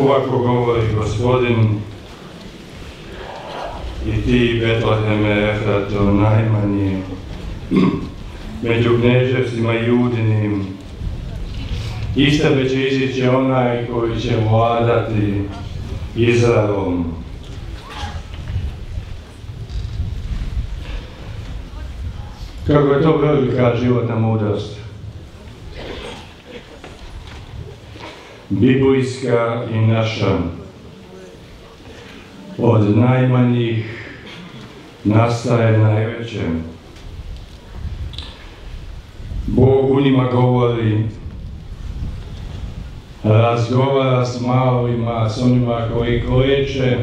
Ovako govori gospodin i ti Betleheme Efrato najmanji među knježevstvima judinim. Iz tebe će izići onaj koji će vladati Izraelom. Kako je to velika životna mudrost. Biblijska i naša. Od najmanjih nastaje najveće. Bog u njima govori, razgovara s malima, s onima koji kleče,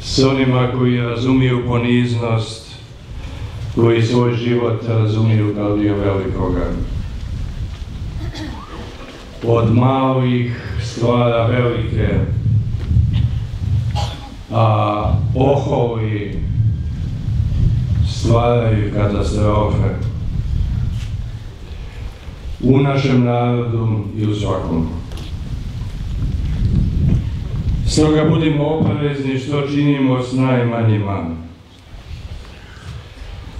s onima koji razumiju poniznost, koji svoj život razumiju kao dio velikoga. Od malih stvara velike, a oholi stvaraju katastrofe u našem narodu i u svakom. Stoga budimo oprezni što činimo s najmanjima.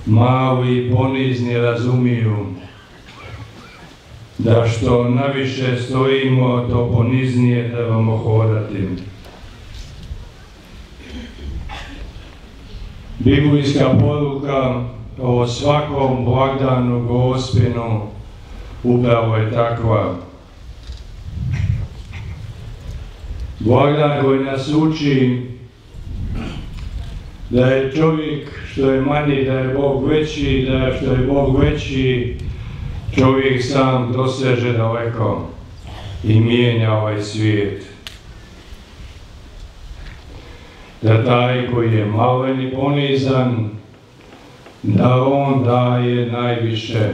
Mali i ponizni razumiju da što naviše stojimo, to poniznije trebamo hodati. Biblijska poruka o svakom blagdanu gospinu upravo je takva. Blagdan koji nas uči da je čovjek što je manji, da je Bog veći, da je što je Bog veći, čovjek sam doseže daleko i mijenja ovaj svijet. Da taj koji je malen i ponizan, da on daje najviše.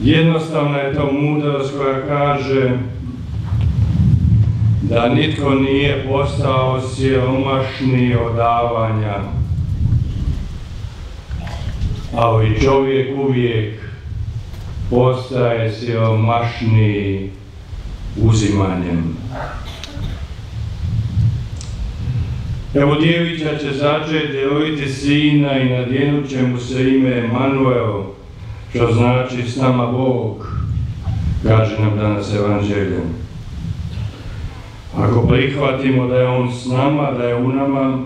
Jednostavna je to mudrost koja kaže da nitko nije postao siromašni od davanja, ali čovjek uvijek postaje siromašniji uzimanjem. Evo djevića će začeti roditi sina i nadjenut će mu se ime Emanuel, što znači s nama Bog, kaže nam danas evanđeljem. Ako prihvatimo da je On s nama, da je u nama,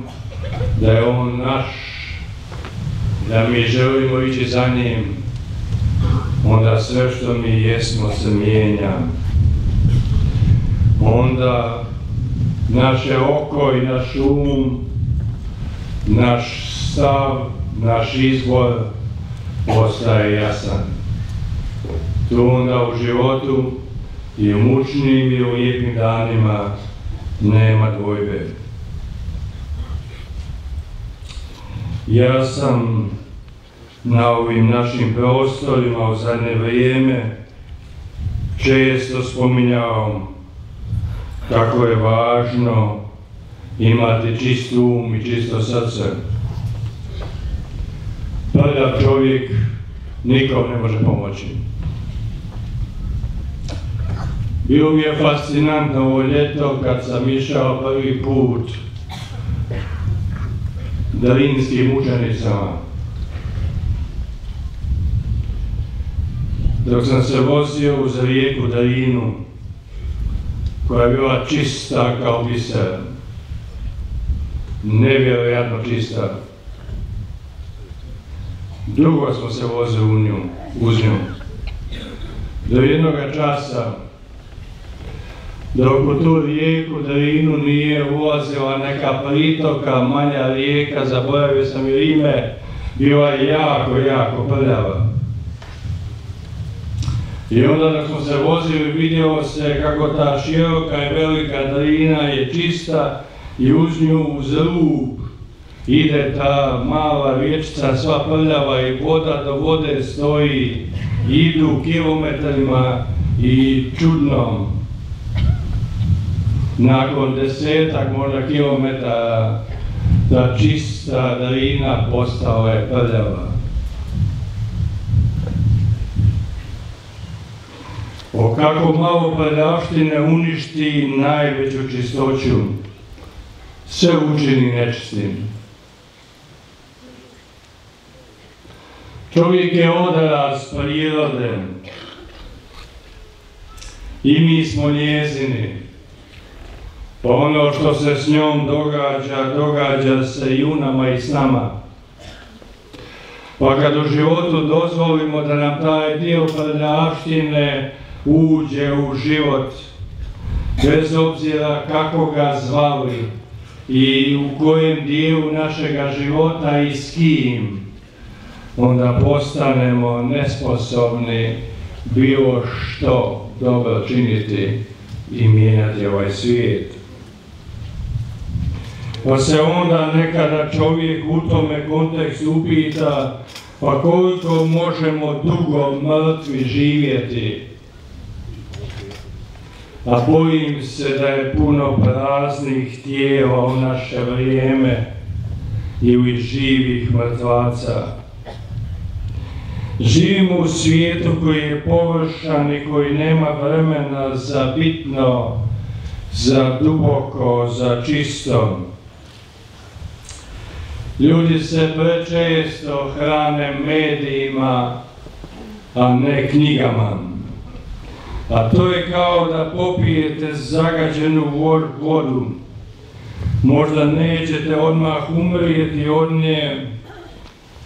da je On naš, da mi želimo ići za njim, onda sve što mi jesmo se mijenja. Onda naše oko i naš um, naš stav, naš izbor postaje jasan. Tu onda u životu i u mučnim i u lijepim danima nema dvojbe. Ja sam na ovim našim prostorima u zadnje vrijeme često spominjao kako je važno imati čist um i čisto srce. Prljav čovjek nikom ne može pomoći. Bilo mi je fascinantno ovo ljeto kad sam išao prvi put darinskim učenicama. Dok sam se vozio uz rijeku Darinu, koja je bila čista kao biser, nevjerojatno čista. Dugo smo se vozili u uz nju. Do jednoga časa, dok u tu rijeku Drinu nije ulazila neka pritoka, manja rijeka, zaboravio sam i ime, bila je jako, jako prljava. I onda dok smo se vozili vidjelo se kako ta široka i velika drina je čista i uz nju uz rub ide ta mala riječca sva prljava i voda do vode stoji, idu kilometrima i čudno. Nakon desetak možda kilometara ta čista drina postala je prljava. O kako malo prljavštine uništi najveću čistoću, sve učini nečistim. Čovjek je odraz prirode i mi smo njezini. Pa ono što se s njom događa, događa se i u nama i s nama. Pa kad u životu dozvolimo da nam taj dio prljavštine uđe u život, bez obzira kako ga zvali i u kojem dijelu našega života i s kim, onda postanemo nesposobni bilo što dobro činiti i mijenjati ovaj svijet. Pa se onda nekada čovjek u tome kontekstu upita pa koliko možemo dugo mrtvi živjeti. A bojim se da je puno praznih tijela u naše vrijeme i u živih mrtvaca. Živimo u svijetu koji je površan i koji nema vremena za bitno, za duboko, za čisto. Ljudi se prečesto hrane medijima, a ne knjigama. A to je kao da popijete zagađenu vodu. Možda nećete odmah umrijeti od nje,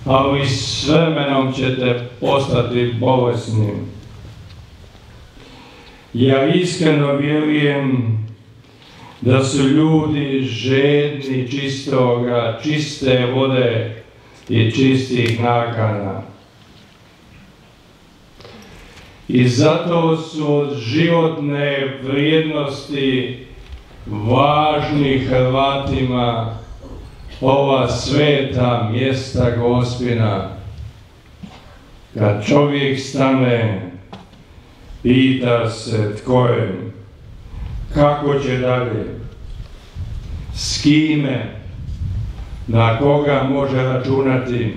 ali s vremenom ćete postati bolesni. Ja iskreno vjerujem da su ljudi žedni čistoga, čiste vode i čistih nakana. I zato su životne vrijednosti važni Hrvatima ova sveta mjesta Gospina. Kad čovjek stane, pita se tko je, kako će dalje, s kime, na koga može računati.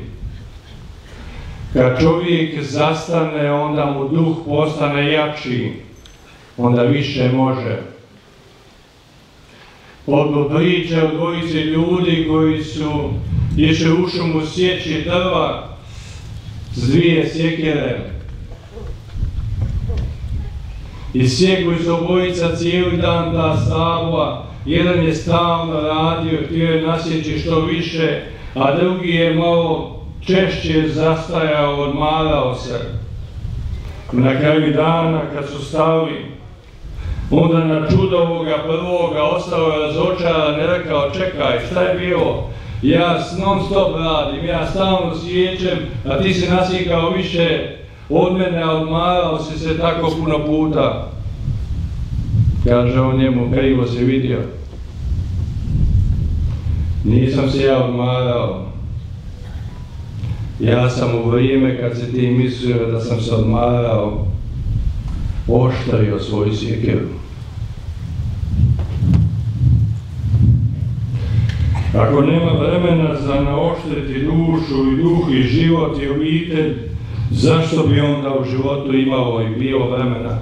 Kad čovjek zastane, onda mu duh postane jači, onda više može. Od priče o dvojici ljudi koji su išli u šumu sjeći drva s dvije sjekere, i sjekli su obojica cijeli dan ta stabla, jedan je stalno radio, htio je nasjeći što više, a drugi je malo češće zastajao, odmarao se. Na kraju dana kad su stali, onda na čudo ovoga prvoga ostao je razočaran rekao čekaj šta je bilo, ja non stop radim, ja stalno sjećem, a ti si nasjekao više od mene odmarao si se tako puno puta. Kaže on njemu, krivo si vidio. Nisam se ja odmarao. Ja sam u vrijeme kad se ti mislio da sam se odmarao, oštrio svoju sjekiru. Ako nema vremena za naoštriti dušu i duh i život i obitelj, zašto bi onda u životu imao i bio vremena?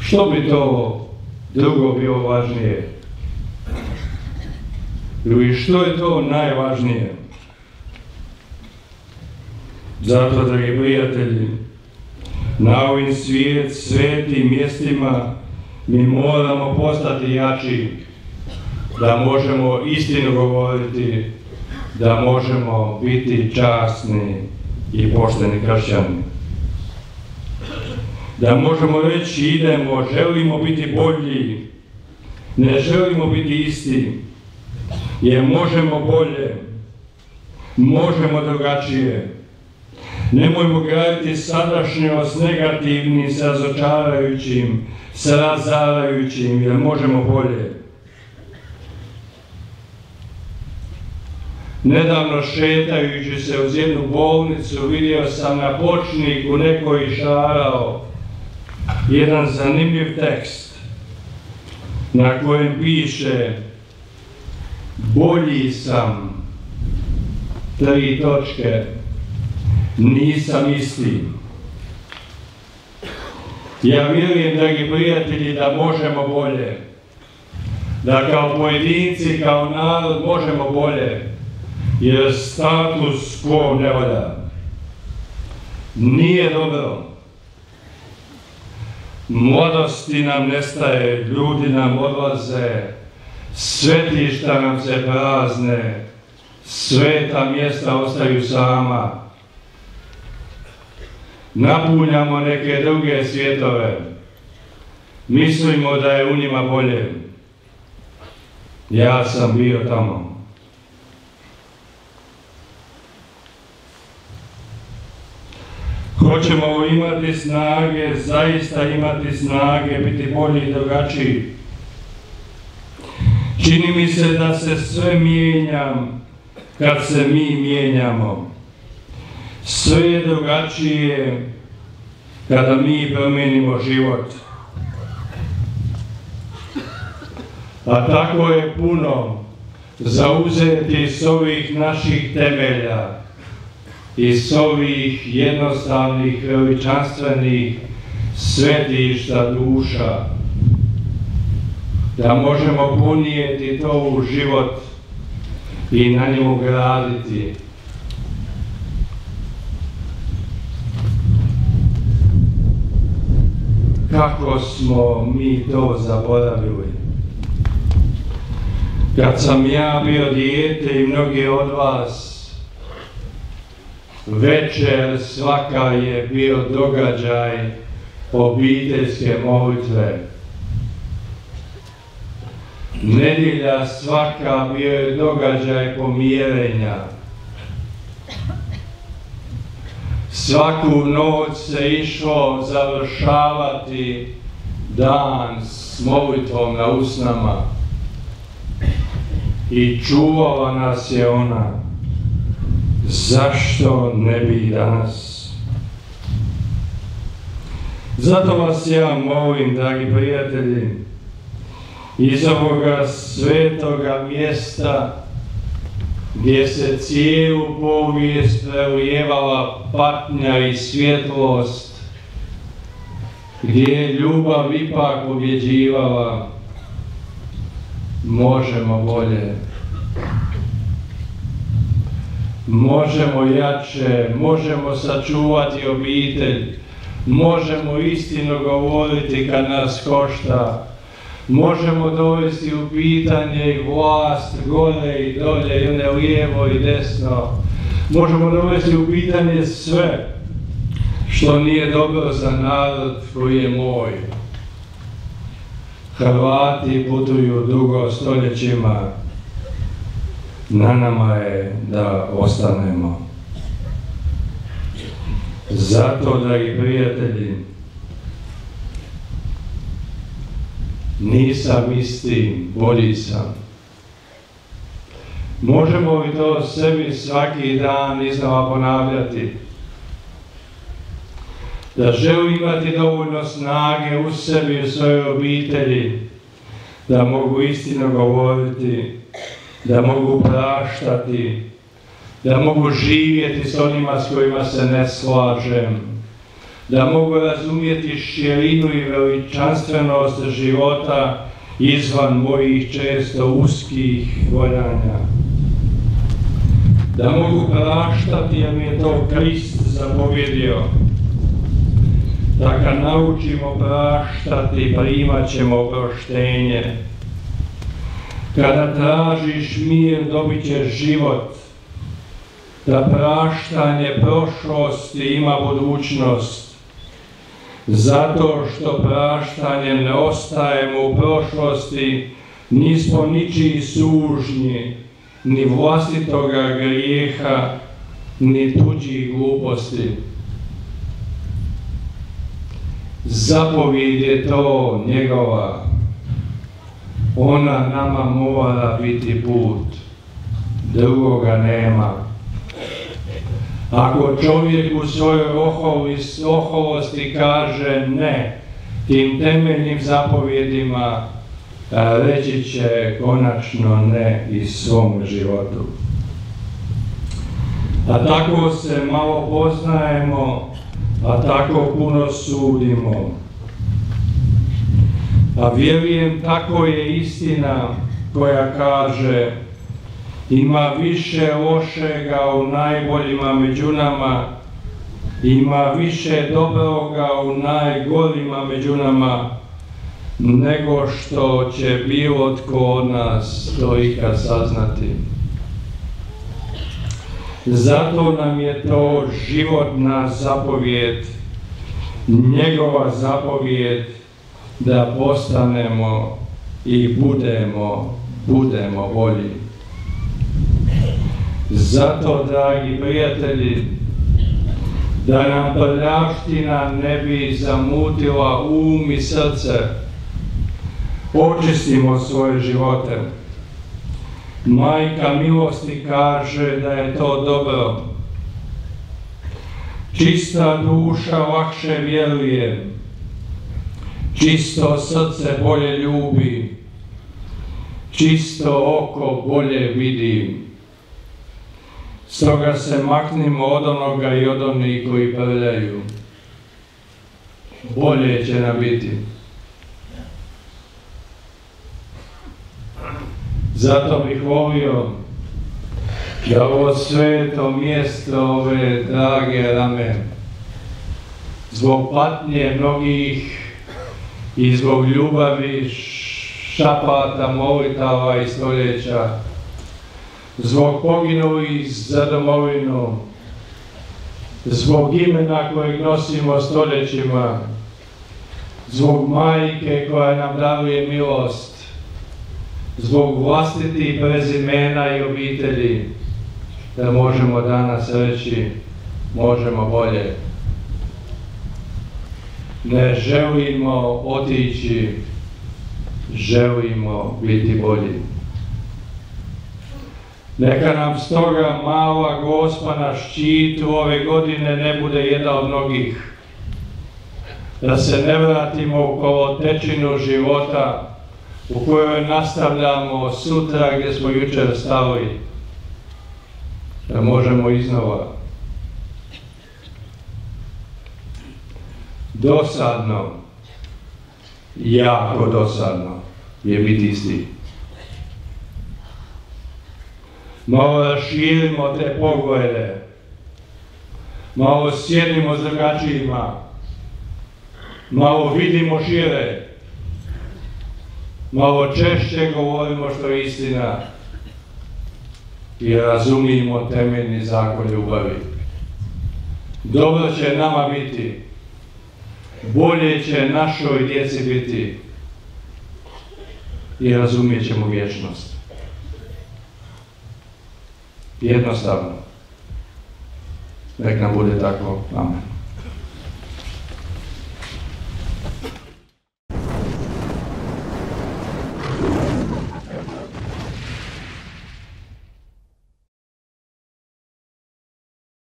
Što bi to drugo bilo važnije? Ili što je to najvažnije? Zato, dragi prijatelji, na ovim svijet, svetim mjestima mi moramo postati jači, da možemo istinu govoriti, da možemo biti časni i pošteni kršćani. Da možemo reći idemo, želimo biti bolji, ne želimo biti isti, jer možemo bolje, možemo drugačije. Nemojmo graditi sadašnjost negativnim, s razočarajućim, s razarajućim, jer možemo bolje. Nedavno šetajući se uz jednu bolnicu vidio sam na počniku neko išarao jedan zanimljiv tekst na kojem piše bolji sam tri točke nisam isti. Ja vjerujem, dragi prijatelji, da možemo bolje. Da kao pojedinci, kao narod možemo bolje. Jer status quo ne volja. Nije dobro. Mladosti nam nestaje, ljudi nam odlaze, svetišta nam se prazne, sveta mjesta ostaju sama. Napunjamo neke druge svjetove. Mislimo da je u njima bolje. Ja sam bio tamo. Hoćemo imati snage, zaista imati snage, biti bolji i drugačiji. Čini mi se da se sve mijenjam kad se mi mijenjamo. Sve je drugačije kada mi promijenimo život. A tako je puno zauzeti s ovih naših temelja i s ovih jednostavnih, veličanstvenih svetišta duša, da možemo punijeti to u život i na njemu graditi. Kako smo mi to zaboravili? Kad sam ja bio dijete i mnogi od vas, večer svaka je bio događaj obiteljske molitve. Nedjelja svaka bio je događaj pomirenja. Svaku noć se išlo završavati dan s molitvom na usnama i čuvala nas je ona. Zašto ne bi danas? Zato vas ja molim, dragi prijatelji, iz ovoga svetoga mjesta gdje se cijelu povijest prelijevala patnja i svjetlost, gdje je ljubav ipak objeđivala, možemo bolje. Možemo jače, možemo sačuvati obitelj, možemo istinu govoriti kad nas košta, možemo dovesti u pitanje i vlast gore i dolje i one lijevo i desno, možemo dovesti u pitanje sve što nije dobro za narod koji je moj. Hrvati putuju dugo stoljećima, na nama je da ostanemo. Zato, dragi prijatelji, nisam isti, bolji sam. Možemo li to sebi svaki dan iznova ponavljati? Da želim imati dovoljno snage u sebi i u svojoj obitelji, da mogu istinu govoriti, da mogu praštati, da mogu živjeti s onima s kojima se ne slažem, da mogu razumjeti širinu i veličanstvenost života izvan mojih često uskih voljanja. Da mogu praštati jer mi je to Krist zapovjedio. Da kad naučimo praštati, primat ćemo oproštenje kada tražiš mir, dobit ćeš život. Da praštanje prošlosti ima budućnost. Zato što praštanjem ne ostajemo u prošlosti, nismo ničiji sužnji, ni vlastitoga grijeha, ni tuđih gluposti. Zapovijed je to njegova, ona nama mora biti put, drugoga nema. Ako čovjek u svojoj oholosti kaže ne tim temeljnim zapovjedima, reći će konačno ne i svom životu. A tako se malo poznajemo, a tako puno sudimo. A vjerujem tako je istina koja kaže ima više lošega u najboljima među nama, ima više dobroga u najgorima među nama, nego što će bilo tko od nas to ikad saznati. Zato nam je to životna zapovjed, njegova zapovjed da postanemo i budemo, budemo bolji. Zato, dragi prijatelji, da nam prljavština ne bi zamutila um i srce, očistimo svoje živote. Majka milosti kaže da je to dobro. Čista duša lakše vjeruje, čisto srce bolje ljubi, čisto oko bolje vidi. Stoga se maknimo od onoga i od onih koji prljaju. Bolje će nam biti. Zato bih volio da ovo sveto mjesto, ove drage rame, zbog patnje mnogih i zbog ljubavi šapata, molitava i stoljeća, zbog poginulih za domovinu, zbog imena kojeg nosimo stoljećima, zbog majke koja nam daruje milost, zbog vlastitih prezimena i obitelji, da možemo danas reći, možemo bolje. Ne želimo otići, želimo biti bolji. Neka nam stoga mala gospa na ščitu ove godine ne bude jedna od mnogih. Da se ne vratimo u kolotečinu života u kojoj nastavljamo sutra gdje smo jučer stali. Da možemo iznova. Dosadno, jako dosadno je biti isti. Malo raširimo te poglede, malo sjedimo s drugačijima, malo vidimo šire, malo češće govorimo što je istina i razumijemo temeljni zakon ljubavi. Dobro će nama biti, bolje će našoj djeci biti i razumijet ćemo vječnost. Jednostavno. Nek nam bude tako. Amen.